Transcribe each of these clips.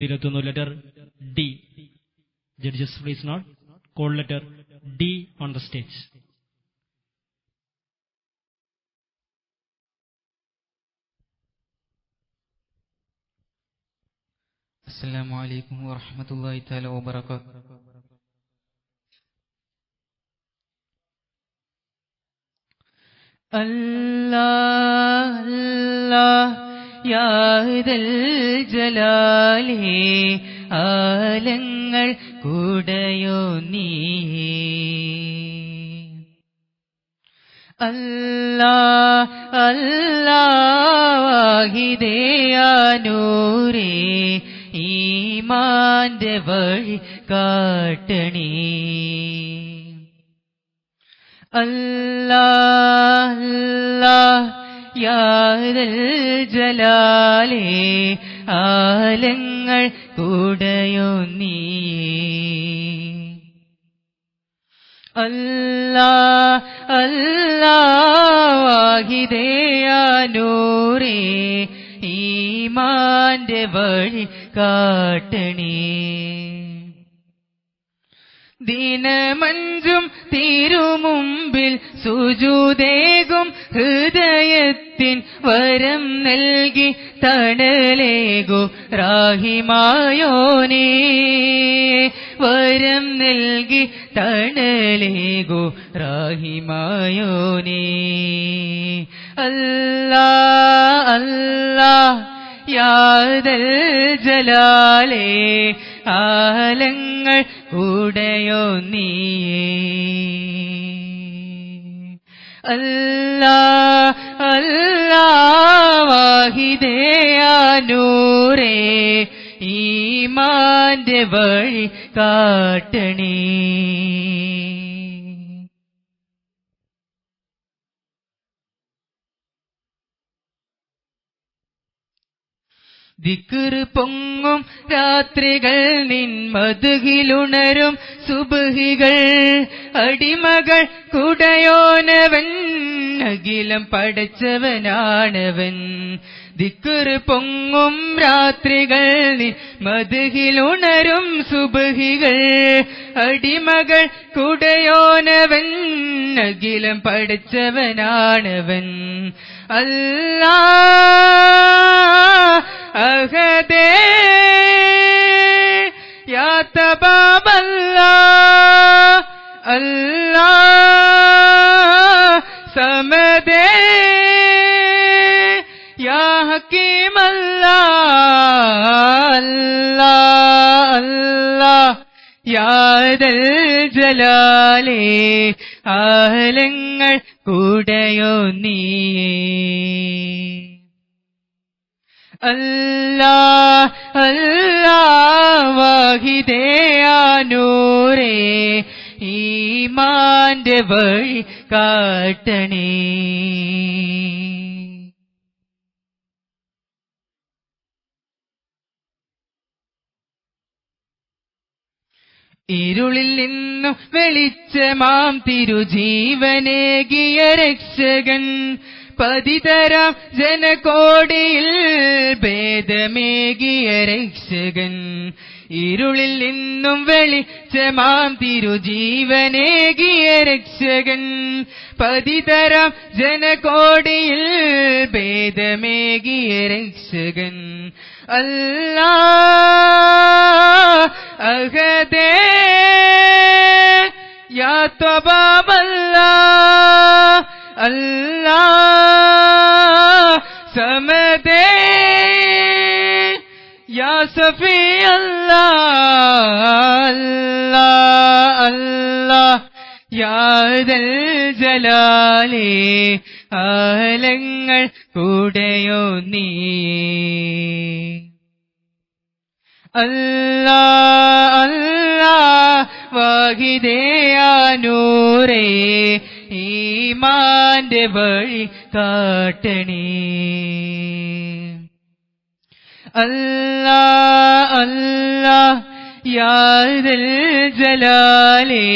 ഇരുപത്തൊന്ന് letter D judges please note call letter D on the stage السلام عليكم ورحمة الله تعالى وبركاته الله الله യാതൽ ജലാലേ ആലങ്ങൾ കൂടയോ നീ? അല്ലാ അല്ലാഹിതേയാനൂരേ ഈമാന്റെ വഴി കാട്ടണി. അല്ലാ അല്ലാ യാദൽ ജലാലേ ആലങ്ങൾ കൂടയോ നീ? അല്ലാ ഈ ഈമാന്റെ വഴി കാട്ടണേ. ദിനമഞ്ചും തീരുമുമ്പിൽ സുജൂദേകും ഹൃദയത്തിൻ വരം നൽകി തണലേകു റാഹിമായോനേ വരം നൽകി തണലേകു റാഹിമായോനേ അല്ലാ അല്ലാ യാദൽ ജലാലേ ആലങ്ങൾ കൂടെയോ നീ അല്ല അല്ലാ അല്ലാ ഈ ഈമാന്റെ വഴി കാട്ടണേ. ദിക്കുറ് പൊങ്ങും രാത്രികൾ നിൻ മതുകിലുണരും സുബഹികൾ അടിമകൾ കുടയോനവൻ അഖിലം പടച്ചവനാണവൻ. ദിക്കുറ് പൊങ്ങും രാത്രികൾ നിൻ മതുകിലുണരും സുബഹികൾ അടിമകൾ കുടയോനവൻ അഖിലം പടച്ചവനാണവൻ. അല്ലാ തബാബല്ലാ അല്ലാ സമദേ യാ ഹക്കീമല്ലാ അല്ലാ അല്ലാ യാദൽ ജലാലേ ആലങ്ങൾ കൂടയോ നീയേ. അല്ലാ അല്ലാ വാഹിദയാനൂരേ ഈമാന്റെ വഴി കാട്ടണേ. ഇരുളിൽ നിന്നും വെളിച്ചമാം തിരുജീവനേകിയ രക്ഷകൻ പതിതരാം ജനകോടിയിൽ ഭേദമേകിയ രക്ഷകൻ. ഇരുളിൽ നിന്നും വെളിച്ചമാം തിരുജീവനേകിയ രക്ഷകൻ. പതിതരാം ജനകോടിയിൽ ഭേദമേകിയ രക്ഷകൻ. അല്ലാ അഹദേ യാ അല്ലാ സമദേ യാ സഫി അല്ലാ അല്ലാ അല്ലാ. യാദൽ ജലാലേ ആലങ്ങൾ കൂടയോ നീ. അല്ലാ അല്ലാ വാഹിദയാനൂരേ ഈമാന്റെ വഴി കാട്ടണി. അല്ലാ അല്ലാ യാതൽ ജലാലേ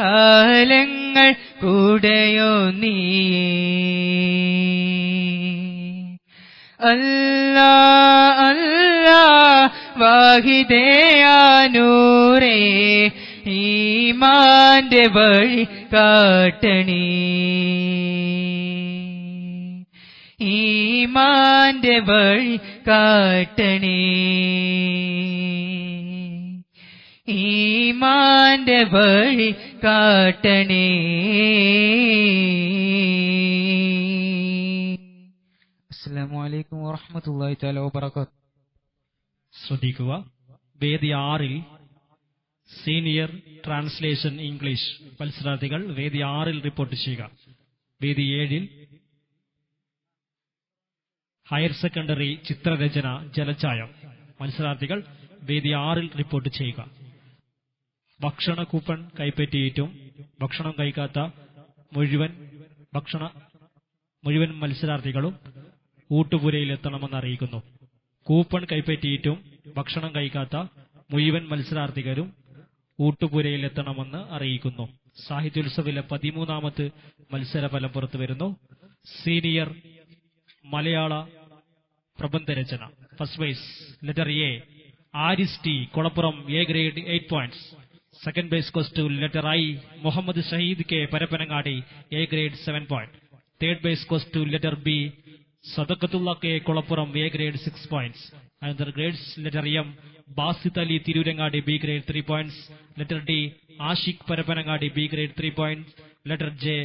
ആലങ്ങൾ കൂടയോ നീ അല്ലാ അല്ലാ വാഹിദയാനൂരേ ഈമാന്റെ വഴി കാട്ടണി. ഈമാന്റെ വഴി കാട്ടണി. ഈമാന്റെ വഴി കാട്ടണേ. അസ്സലാമു അലൈക്കും വറഹ്മത്തുള്ളാഹി തആല വബറകാത്ത് ശ്രദ്ധിക്കുക. വേദി ആറിൽ സീനിയർ ട്രാൻസ്ലേഷൻ ഇംഗ്ലീഷ് മത്സരാർത്ഥികൾ വേദി ആറിൽ റിപ്പോർട്ട് ചെയ്യുക. വേദി ഏഴിൽ ഹയർ സെക്കൻഡറി ചിത്രരചന ജലച്ചായം മത്സരാർത്ഥികൾ വേദി ആറിൽ റിപ്പോർട്ട് ചെയ്യുക. ഭക്ഷണ കൂപ്പൺ കൈപ്പറ്റിയിട്ടും ഭക്ഷണം കഴിക്കാത്ത മുഴുവൻ ഭക്ഷണ മുഴുവൻ മത്സരാർത്ഥികളും ഊട്ടുപുരയിൽ എത്തണമെന്ന് അറിയിക്കുന്നു. കൂപ്പൺ കൈപ്പറ്റിയിട്ടും ഭക്ഷണം കഴിക്കാത്ത മുഴുവൻ മത്സരാർത്ഥികരും ഊട്ടുപുരയിൽ എത്തണമെന്ന് അറിയിക്കുന്നു. സാഹിത്യോത്സവിലെ പതിമൂന്നാമത് മത്സരഫലം പുറത്തു വരുന്നു. Senior Malayala പ്രബന്ധരചന first place letter A Aris T Kolappuram A grade eight points. Second place to letter I Muhammad Shahid K Parappanangadi A grade seven point. Third place goes letter B Sadakathulla K Kolappuram A grade six points. And other grades letter M Basith Ali Tirurangadi B grade three points letter D Ashiq Parappanangadi B grade three points letter J